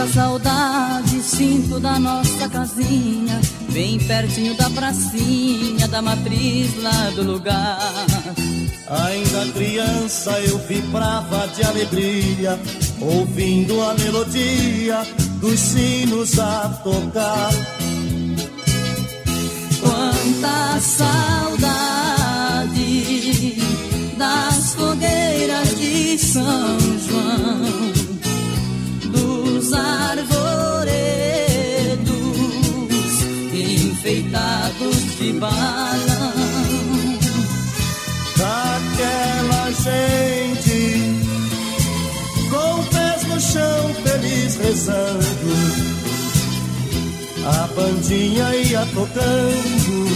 Quanta saudade sinto da nossa casinha, bem pertinho da pracinha, da matriz lá do lugar. Ainda criança eu vibrava de alegria, ouvindo a melodia dos sinos a tocar. Quanta saudade das fogueiras de São dos arvoredos enfeitados de balão. Daquela gente com pés no chão, feliz rezando. A bandinha ia tocando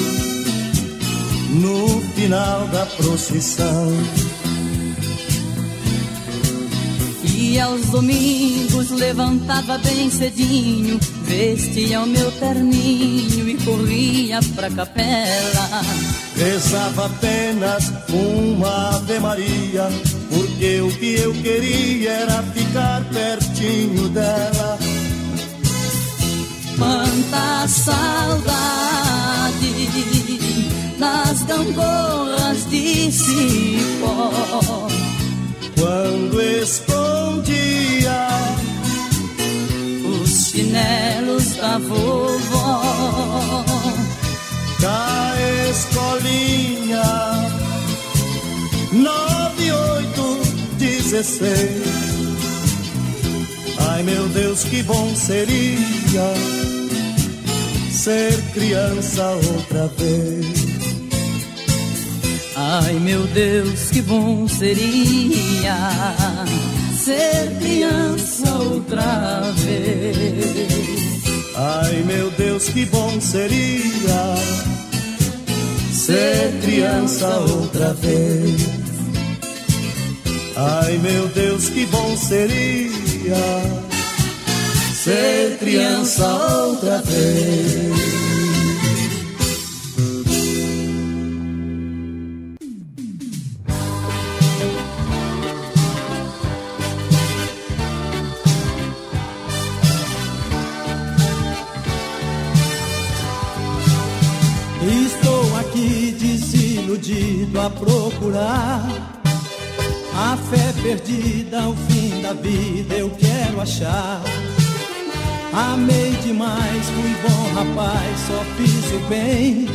no final da procissão. E aos domingos levantava bem cedinho, vestia o meu terninho e corria pra capela. Rezava apenas uma Ave Maria, porque o que eu queria era ficar pertinho dela. Quanta saudade das gangorras de cipó Quando escondia os chinelos da vovó da escolinha nove, oito, dezesseis. Ai meu Deus, que bom seria ser criança outra vez. Ai meu Deus, que bom seria ser criança outra vez. Ai meu Deus, que bom seria ser criança outra vez. Ai meu Deus, que bom seria ser criança outra vez. A procurar a fé perdida, o fim da vida eu quero achar. Amei demais, fui bom rapaz, só fiz o bem.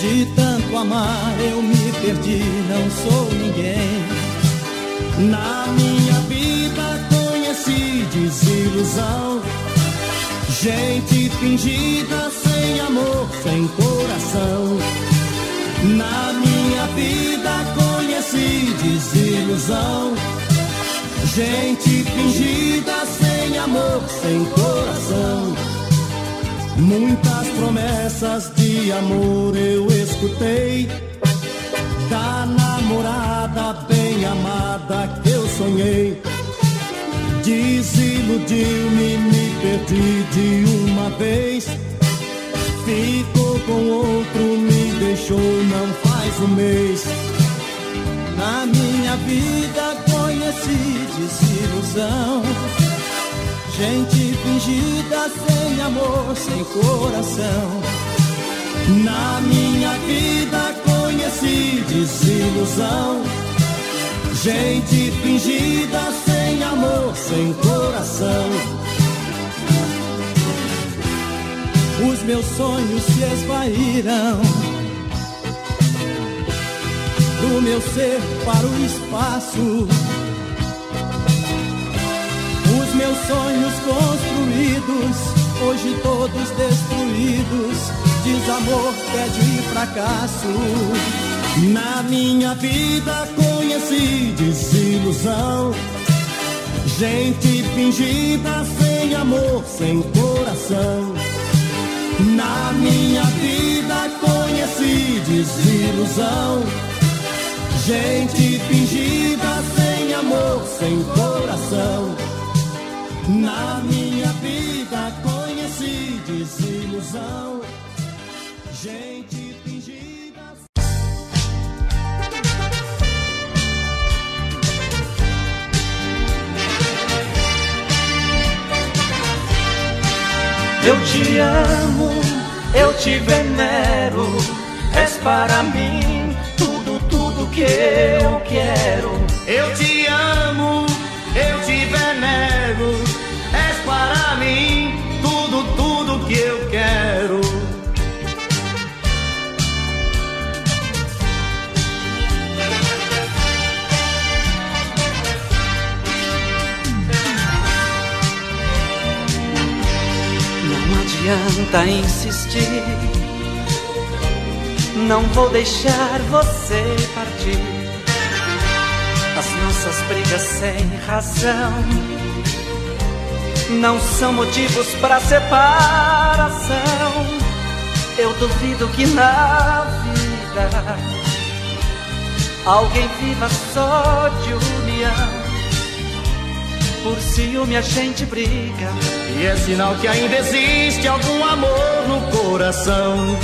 De tanto amar eu me perdi, não sou ninguém. Na minha vida conheci desilusão, gente fingida, sem amor, sem coração. Na minha vida conheci desilusão, gente fingida, sem amor, sem coração. Muitas promessas de amor eu escutei da namorada bem amada que eu sonhei. Desiludiu-me, me perdi de uma vez. Ficou com outro, me deixou, não faz um mês. Na minha vida conheci desilusão. Gente fingida, sem amor, sem coração. Na minha vida conheci desilusão. Gente fingida, sem amor, sem coração. Os meus sonhos se esvaíram do meu ser para o espaço. Os meus sonhos construídos, hoje todos destruídos, desamor, tédio e fracasso. Na minha vida conheci desilusão. Gente fingida, sem amor, sem coração. Na minha vida conheci desilusão. Gente fingida, sem amor, sem coração. Na minha vida conheci desilusão. Gente Eu te amo, eu te venero, és para mim tudo, tudo que eu quero. Eu te amo, eu te venero, és para mim tudo, tudo que eu quero. Adianta insistir. Não vou deixar você partir. As nossas brigas sem razão não são motivos para separação. Eu duvido que na vida alguém viva só de união. Por ciúme a gente briga. E é sinal que ainda existe algum amor no coração.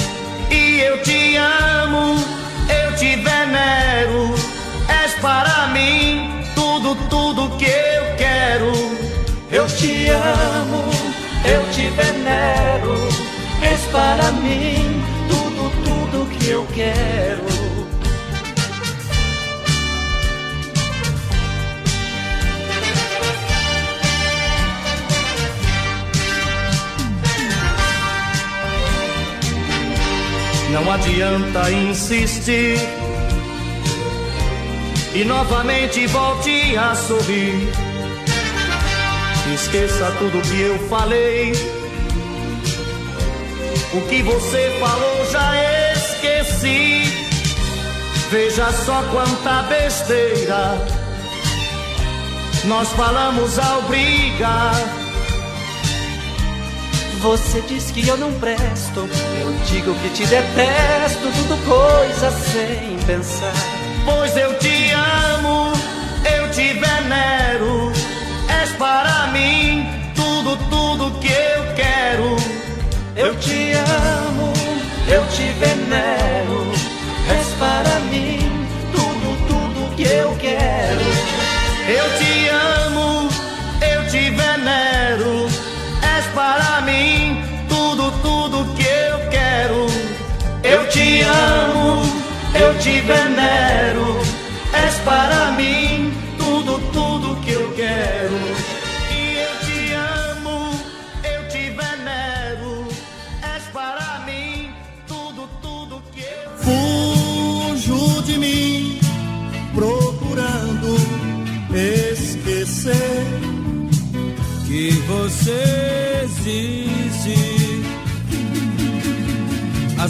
E eu te amo, eu te venero. És para mim tudo, tudo que eu quero. Eu te amo, eu te venero. És para mim tudo, tudo que eu quero. Não adianta insistir e novamente volte a sorrir. Esqueça tudo que eu falei. O que você falou já esqueci. Veja só quanta besteira nós falamos ao brigar. Você diz que eu não presto, eu digo que te detesto, tudo coisa sem pensar. Pois eu te amo, eu te venero, és para mim tudo, tudo que eu quero. Eu te amo, eu te venero, és para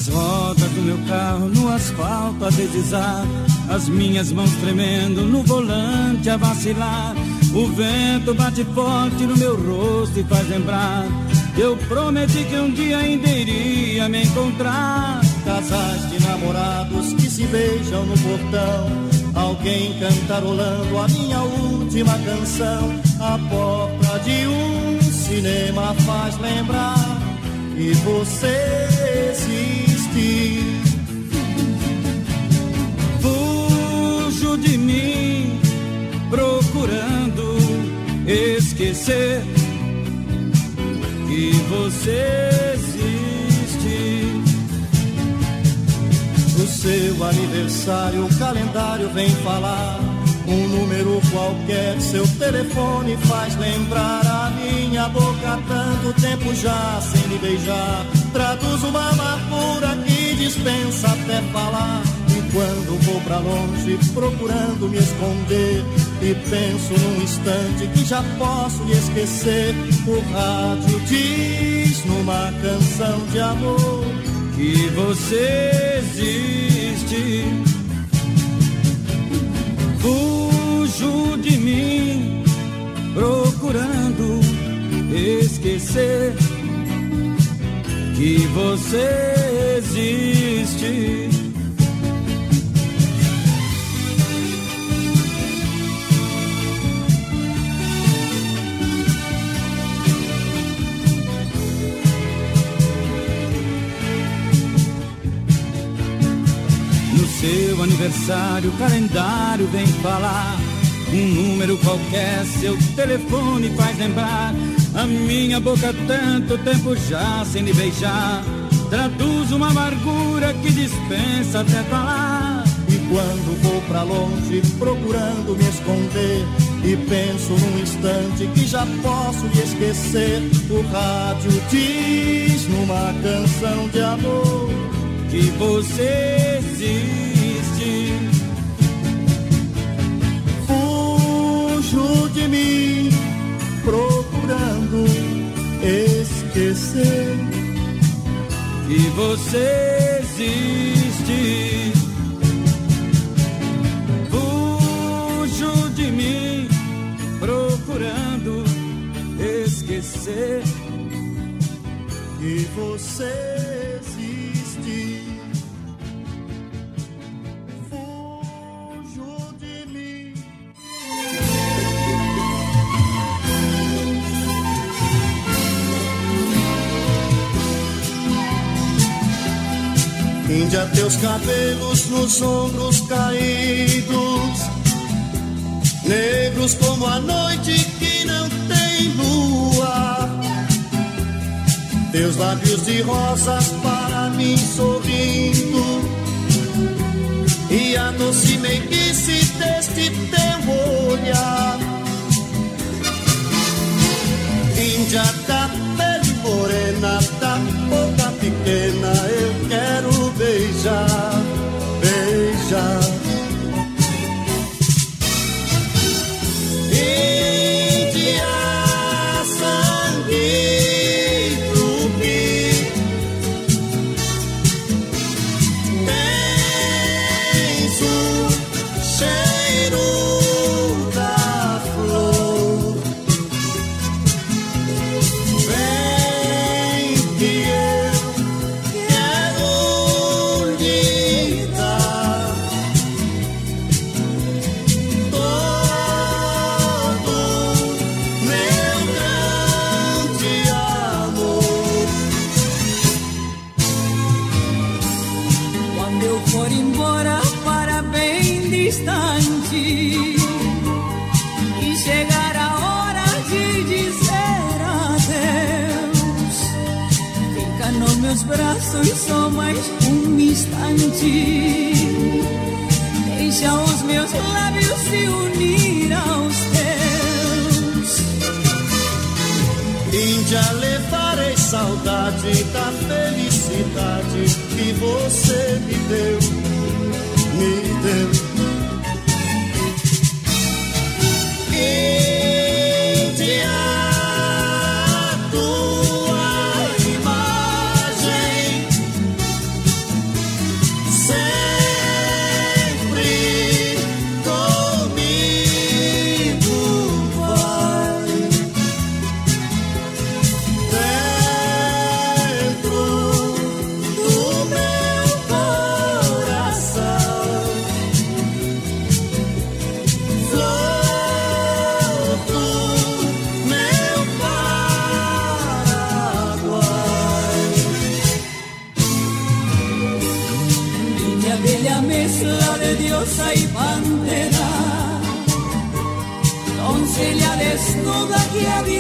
As rodas do meu carro no asfalto a deslizar, as minhas mãos tremendo no volante a vacilar. O vento bate forte no meu rosto e faz lembrar. Eu prometi que um dia ainda iria me encontrar. Casais de namorados que se beijam no portão. Alguém cantarolando a minha última canção. A porta de um cinema faz lembrar que você existe. Fujo de mim, procurando esquecer que você existe. O seu aniversário, o calendário vem falar. Um número qualquer, seu telefone faz lembrar a minha boca. Tanto tempo já sem lhe beijar. Traduz uma amargura que dispensa até falar. E quando vou pra longe, procurando me esconder. E penso num instante que já posso lhe esquecer. O rádio diz numa canção de amor que você existe. Fujo de mim, procurando esquecer que você existe. No seu aniversário, calendário vem falar Um número qualquer, seu telefone faz lembrar a minha boca tanto tempo já sem lhe beijar. Traduz uma amargura que dispensa até falar. E quando vou pra longe procurando me esconder e penso num instante que já posso lhe esquecer, o rádio diz numa canção de amor que você existe. De mim procurando esquecer que você existe. Fujo de mim procurando esquecer que você Índia, teus cabelos nos ombros caídos, negros como a noite que não tem lua. Teus lábios de rosas para mim sorrindo, e a doce meiguice deste teu olhar. Índia da pele morena, Índia, levarei saudade da felicidade que você me deu, me deu.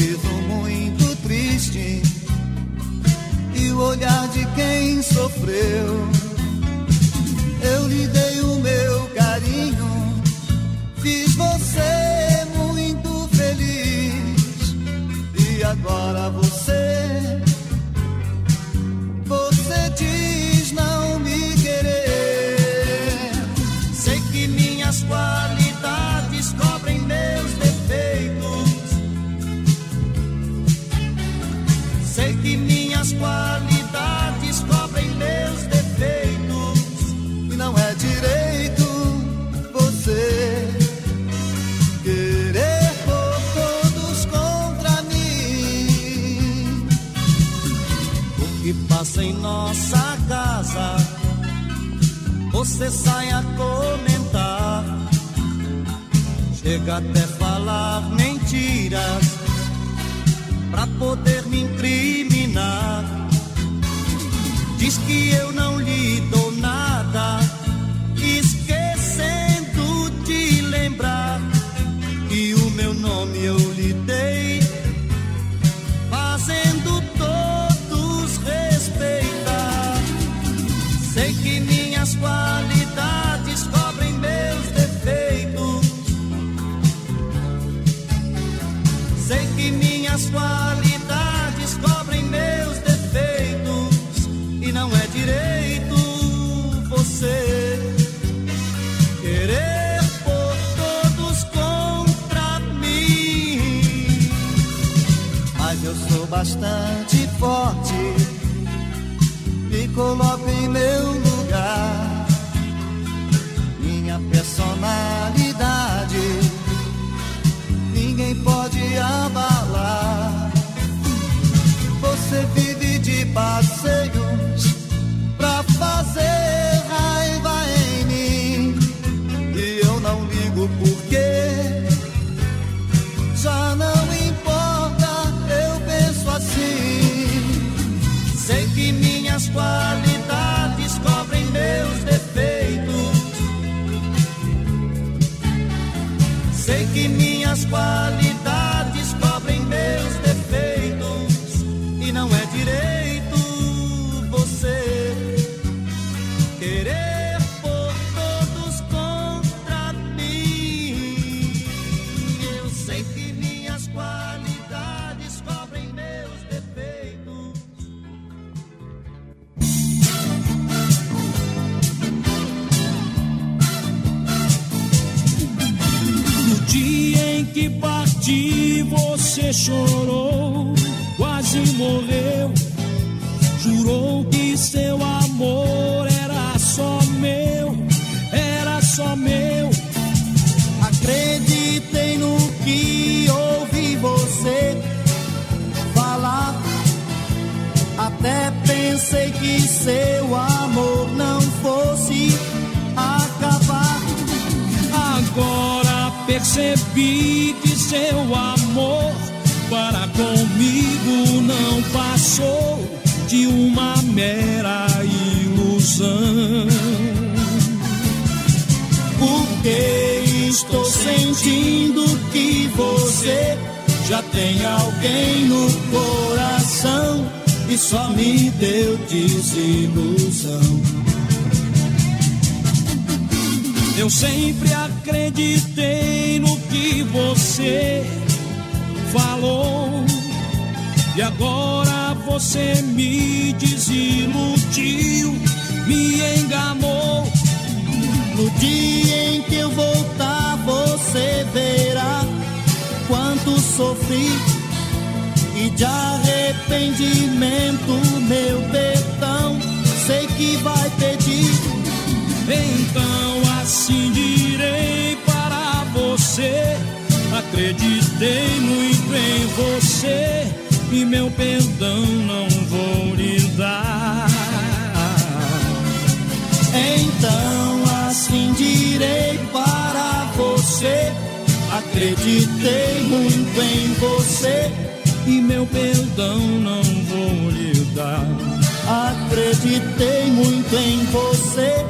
sorriso muito triste e o olhar de quem sofreu. Eu lhe dei o meu carinho, fiz você muito feliz e agora você você sai a comentar. Chega até falar mentiras pra poder me incriminar. Diz que eu não lhe dou nada, esquecendo de lembrar que o meu nome eu lhe dei, fazendo todos respeitar. Sei que minhas qualidades bastante forte, me coloco em meu lugar. Minha personalidade ninguém pode abalar. Você vive de passeios minhas chorou, quase morreu. Jurou que seu amor era só meu, era só meu. Acreditei no que ouvi você falar. Até pensei que seu amor não fosse acabar. Agora percebi que seu amor para comigo não passou de uma mera ilusão. Porque estou sentindo que você já tem alguém no coração e só me deu desilusão. Eu sempre acreditei no que você falou. E agora você me desiludiu, me enganou. No dia em que eu voltar, você verá quanto sofri. E de arrependimento, meu perdão, sei que vai pedir. Então assim direi para você. Acreditei muito em você e meu perdão não vou lhe dar. Então assim direi para você. Acreditei muito em você e meu perdão não vou lhe dar. Acreditei muito em você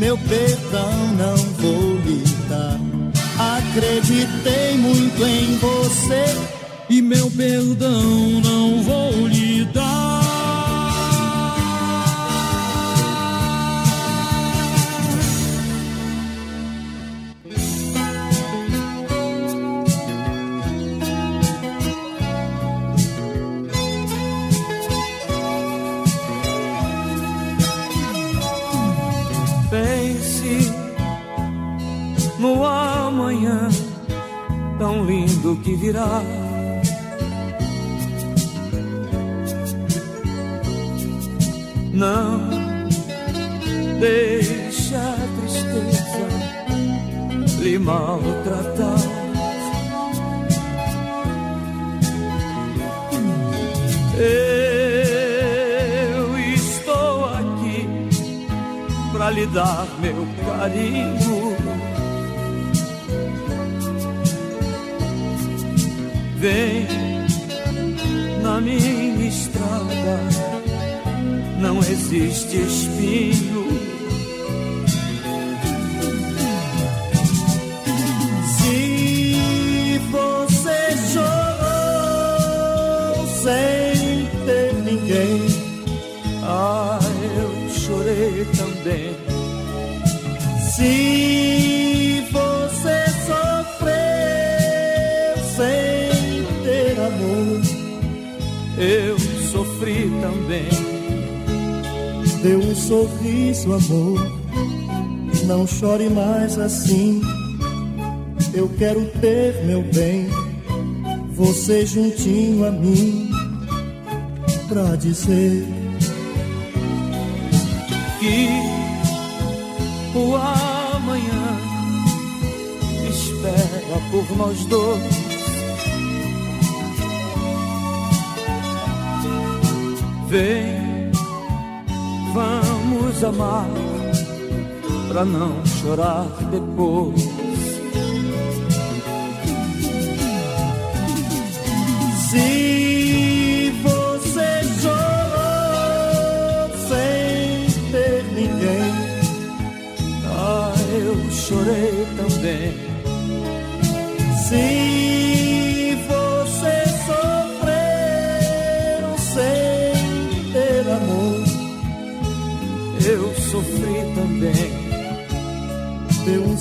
meu perdão não vou lhe dar. Acreditei muito em você e meu perdão não vou lhe dar. Virá. Não deixe a tristeza lhe maltratar. Eu estou aqui para lhe dar meu carinho vem na minha estrada, não existe espinho. Deu um sorriso, amor, não chore mais assim. Eu quero ter meu bem, você juntinho a mim, pra dizer que o amanhã espera por nós dois. Vem, vamos amar pra não chorar depois. Se você chorou sem ter ninguém, ah, eu chorei também.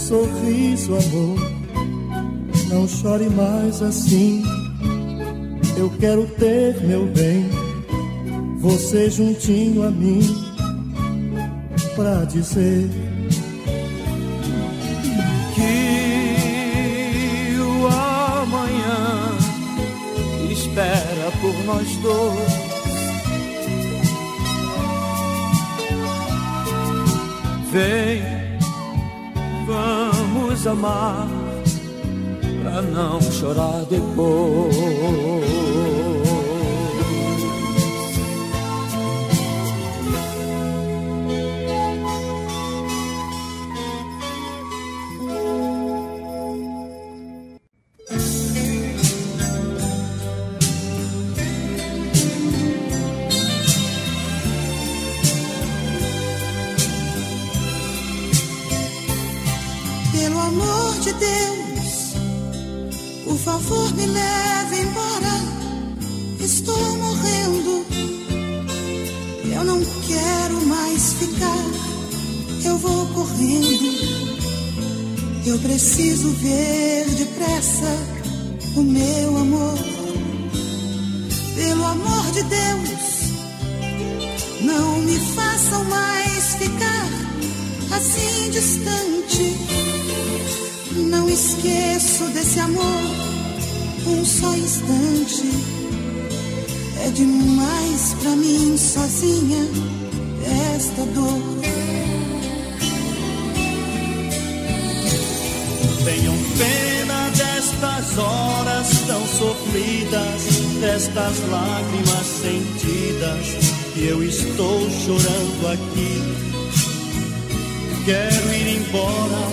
Sorriso, amor, não chore mais assim. Eu quero ter meu bem, você juntinho a mim, pra dizer que o amanhã espera por nós dois. Vem, vamos amar pra não chorar depois. Preciso ver depressa o meu amor. Pelo amor de Deus, não me façam mais ficar assim distante. Não esqueço desse amor um só instante. É demais pra mim sozinha esta dor. Tenham pena destas horas tão sofridas, destas lágrimas sentidas que eu estou chorando aqui. Quero ir embora,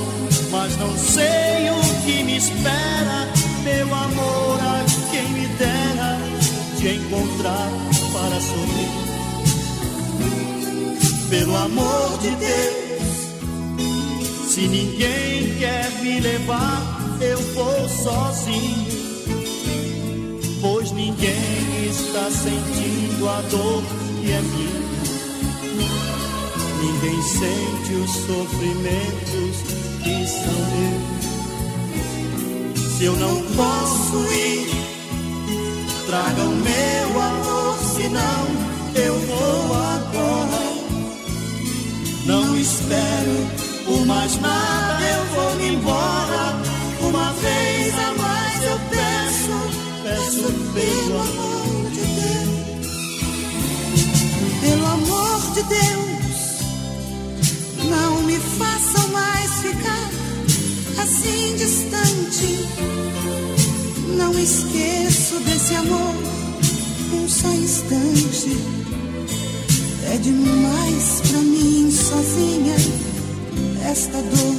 mas não sei o que me espera. Meu amor, a quem me dera te encontrar para sorrir. Pelo amor de Deus Se ninguém quer me levar, eu vou sozinho. Pois ninguém está sentindo a dor que é minha. Ninguém sente os sofrimentos que são meus. Se eu não posso ir, traga o meu amor, senão eu vou agora. Não espero por mais nada, eu vou me embora. Uma vez a mais eu peço, peço pelo amor de Deus. Pelo amor de Deus, não me façam mais ficar assim distante. Não esqueço desse amor um só instante. É demais pra mim sozinha esta dor.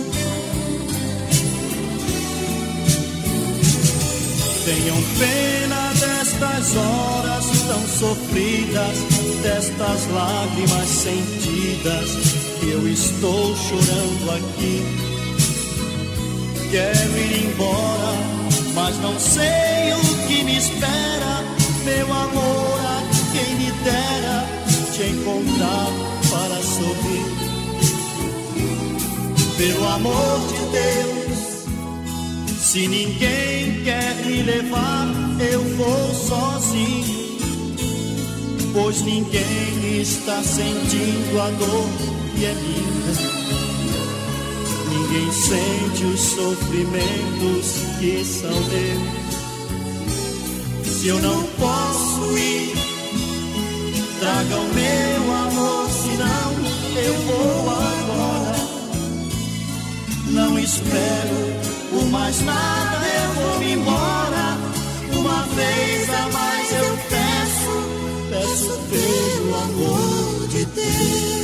Tenham pena destas horas tão sofridas, destas lágrimas sentidas que eu estou chorando aqui. Quero ir embora, mas não sei o que me espera, meu amor, a quem me dera te encontrar para sorrir. Pelo amor de Deus, se ninguém quer me levar, eu vou sozinho. Pois ninguém está sentindo a dor que é minha. Ninguém sente os sofrimentos que são meus. Se eu não posso ir, traga o meu amor, senão eu vou agora. Não espero por mais nada, eu vou me embora. Uma vez a mais eu peço, peço pelo amor de Deus.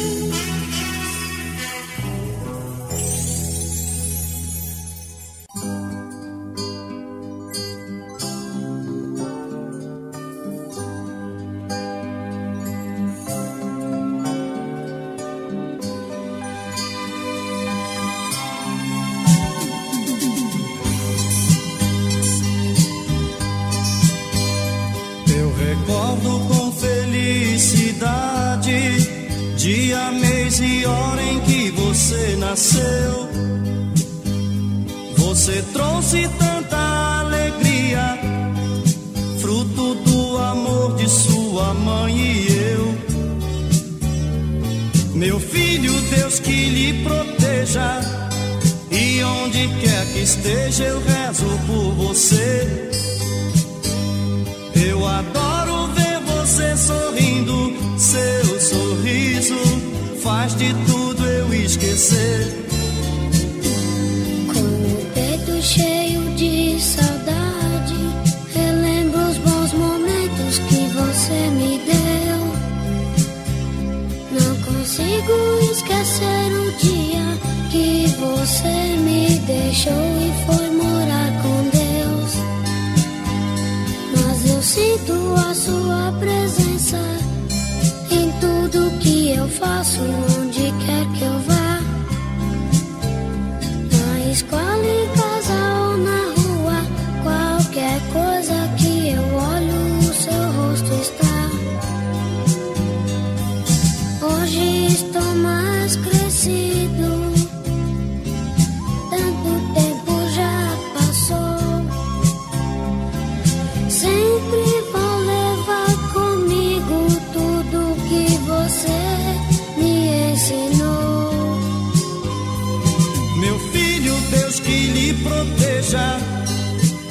13 hora em que você nasceu. Você trouxe tanta alegria, fruto do amor de sua mãe e eu. Meu filho, Deus que lhe proteja, e onde quer que esteja, eu rezo por você. Eu adoro ver você sorrindo, seu sorriso faz de tudo eu esquecer. Com o peito cheio de saudade, relembro os bons momentos que você me deu. Não consigo esquecer o dia que você me deixou e foi morar com Deus. Mas eu sinto a sua presença tudo que eu faço, onde quer que eu vá. Na escola,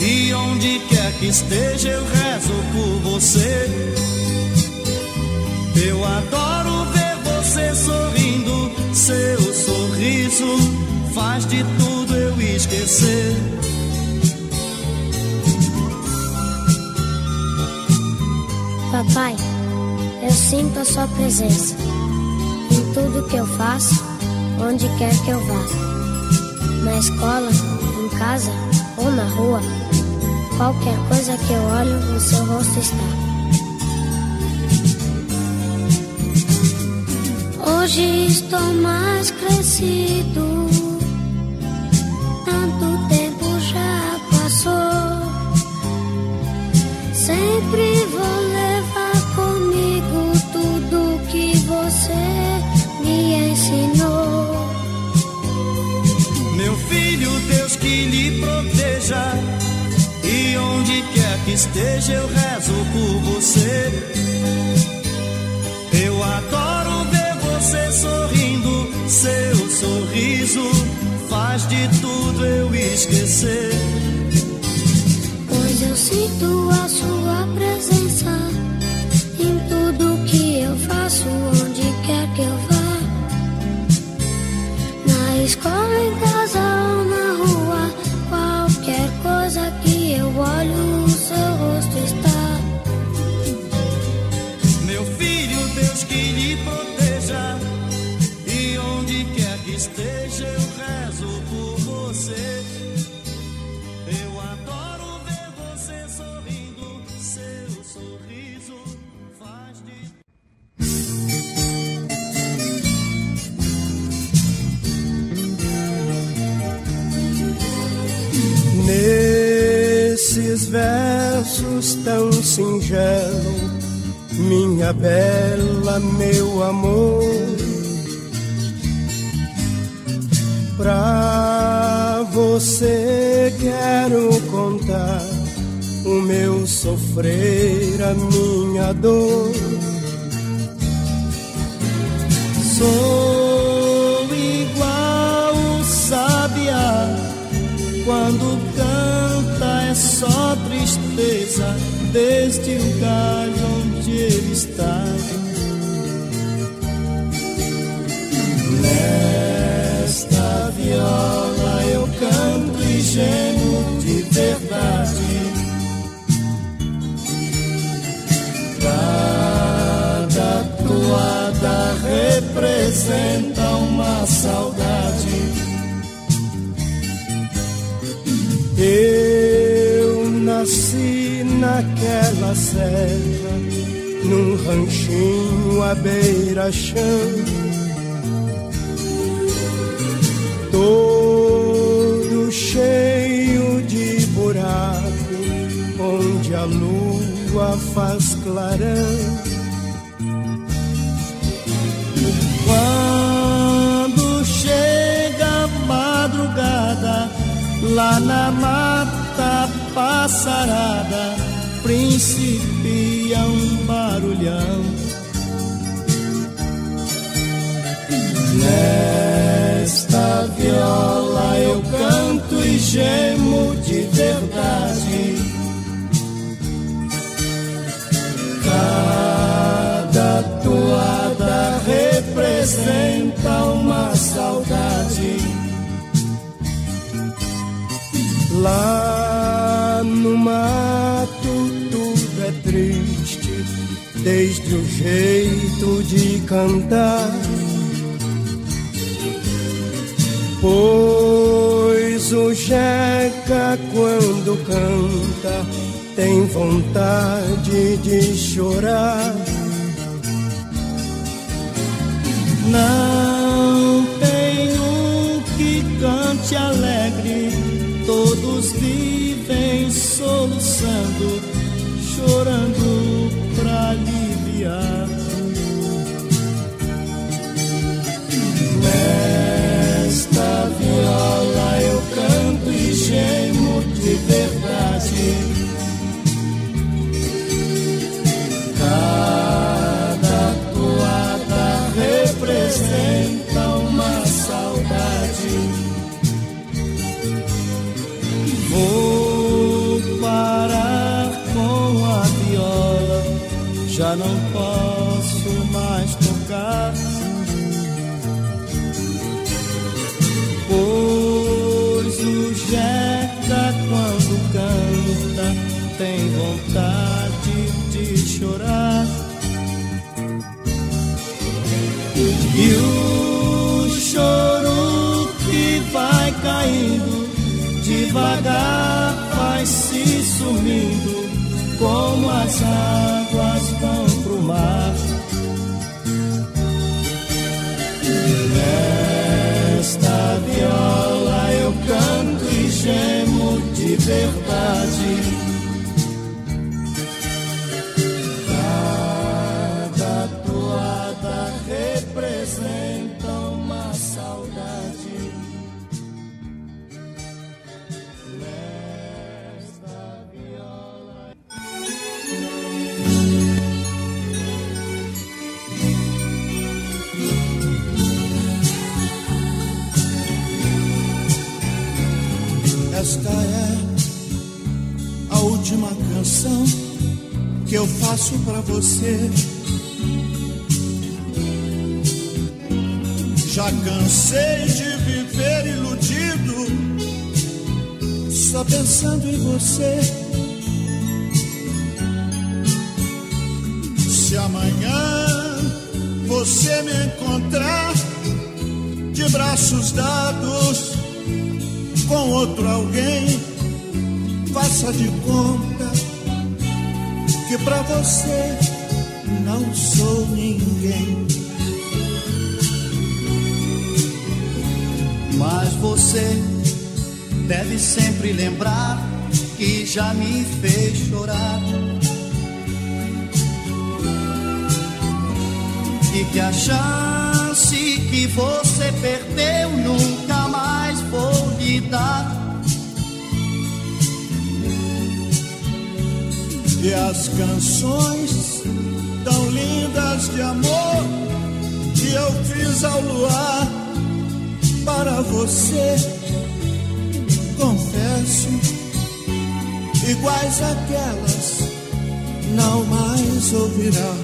E onde quer que esteja, eu rezo por você. Eu adoro ver você sorrindo, seu sorriso faz de tudo eu esquecer. Papai, eu sinto a sua presença em tudo que eu faço, onde quer que eu vá. Na escola, em casa ou na rua, qualquer coisa que eu olho no seu rosto está. Hoje estou mais crescido, tanto tempo já passou. Sempre vou levar comigo tudo que você me ensinou. Meu filho, Deus que lhe prometeu e onde quer que esteja, eu rezo por você. Eu adoro ver você sorrindo, seu sorriso faz de tudo eu esquecer. Pois eu sinto a sua presença versos tão singelos, minha bela, meu amor, pra você quero contar o meu sofrer, a minha dor. Sou igual o sabiá quando só tristeza o galho onde ele está. Nesta viola eu canto e gemo de verdade. Cada toada representa uma saudade. Eu nasci naquela serra, num ranchinho à beira-chão. Todo cheio de buraco, onde a lua faz clarão. Quando chega a madrugada, lá na mata passarada, principia um barulhão. Nesta viola eu canto e gemo de verdade. Cada toada representa uma saudade. Lá no mato tudo é triste, desde o jeito de cantar. Pois o Jeca quando canta tem vontade de chorar. Não tem um que cante alegre, todos vivem soluçando, chorando pra aliviar. Nesta viola eu canto e gemo de verdade. Não posso mais tocar. Pois o Jeca quando canta tem vontade de chorar. E o choro que vai caindo devagar vai se sumindo como as águas canção que eu faço para você. Já cansei de viver iludido, só pensando em você. Se amanhã você me encontrar de braços dados com outro alguém, faça de conta que pra você não sou ninguém. Mas você deve sempre lembrar que já me fez chorar. E que a chance que você perdeu nunca mais vou lhe dar. E as canções tão lindas de amor que eu fiz ao luar para você, confesso, iguais àquelas não mais ouvirá.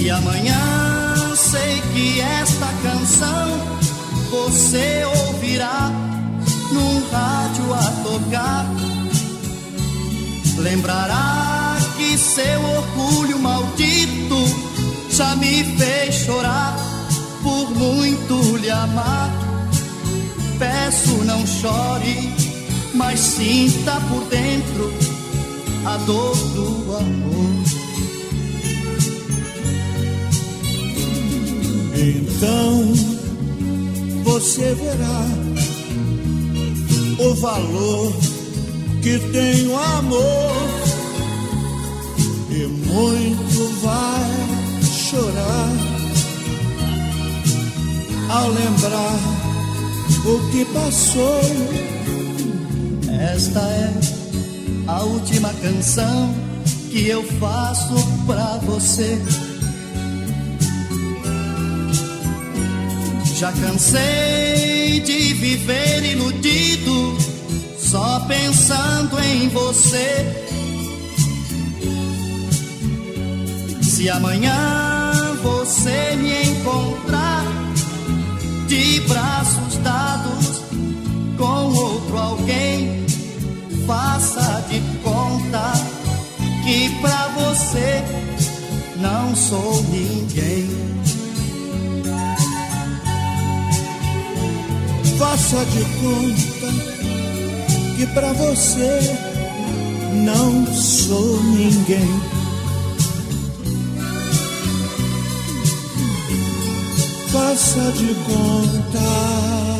E amanhã sei que esta canção você ouvirá num rádio a tocar. Lembrará que seu orgulho maldito já me fez chorar por muito lhe amar. Peço não chore, mas sinta por dentro a dor do amor. Então você verá o valor que tem o amor e muito vai chorar ao lembrar o que passou. Esta é a última canção que eu faço pra você. Já cansei de viver iludido, só pensando em você. Se amanhã você me encontrar de braços dados com outro alguém, faça de conta que pra você não sou ninguém. Faça de conta que pra você não sou ninguém. Faça de conta.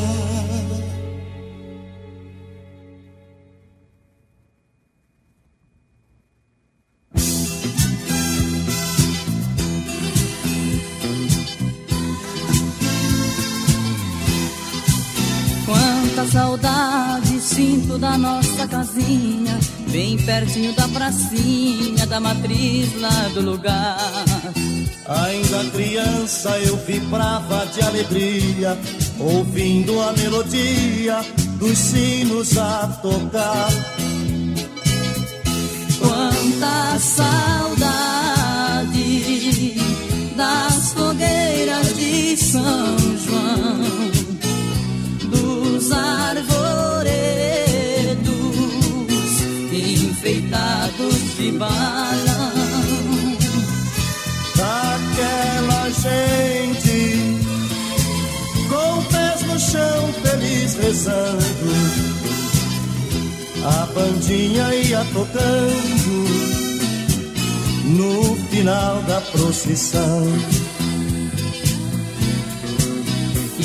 Pertinho da pracinha, da matriz lá do lugar. Ainda criança eu vibrava de alegria, ouvindo a melodia dos sinos a tocar. Quanta saudade rezando. A bandinha ia tocando no final da procissão.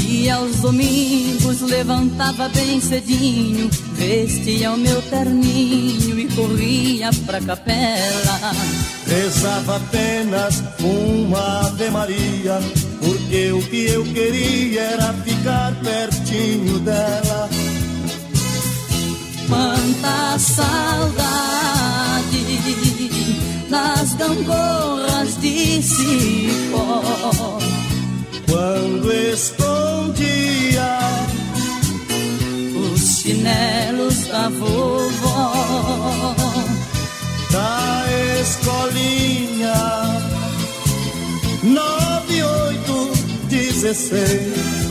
E aos domingos levantava bem cedinho, vestia o meu terninho e corria pra capela. Rezava apenas uma Ave Maria, porque o que eu queria era ficar pertinho dela. Quanta saudade nas gangorras de Cipó. Quando escondia os chinelos da vovó. Da escolinha. Não 16